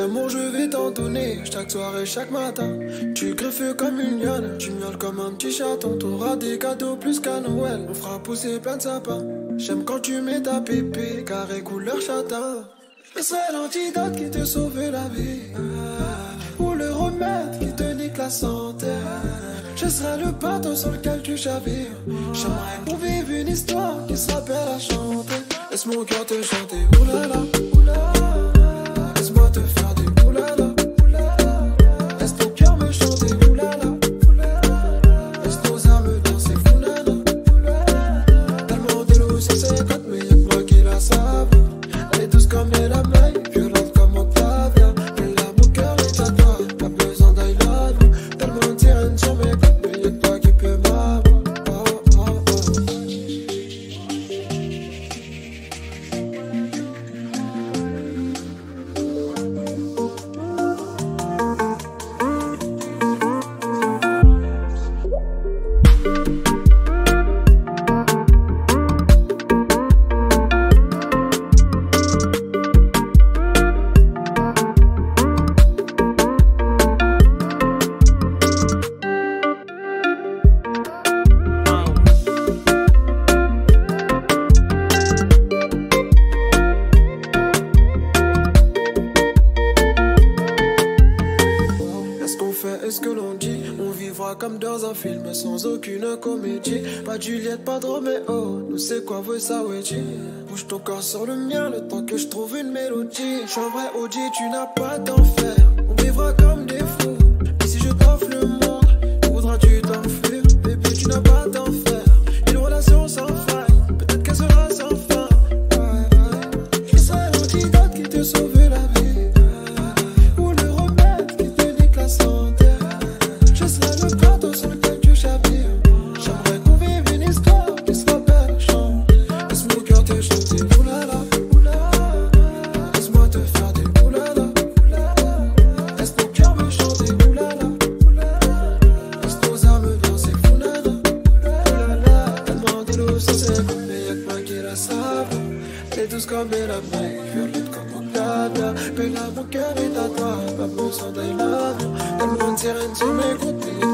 l'amour, je vais t'en donner. Chaque soirée, chaque matin. Tu griffes comme une lionne. Tu miaules comme un petit chaton. T'auras des cadeaux plus qu'à Noël. On fera pousser plein de sapins. J'aime quand tu mets ta pépé, carré couleur châtain. Je serai l'antidote qui te sauve la vie. Ou le remède qui te nique la santé. Je serai le bateau sur lequel tu chavires. J'aimerais qu'on vive une histoire qui sera belle à chanter. Laisse mon cœur te chanter. Oulala, oulala. On vivra comme dans un film sans aucune comédie. Pas Juliette, pas de Roméo Nous c'est quoi veut ça, ouais, Bouge ton corps sur le mien le temps que je trouve une mélodie. Je vrai OG, tu n'as pas d'enfer. On vivra comme douce comme elle a maille, violette comme Octavia. Bella, mon cœur est à toi, pas besoin d'I love you. Tellement de sirènes sur mes côtés,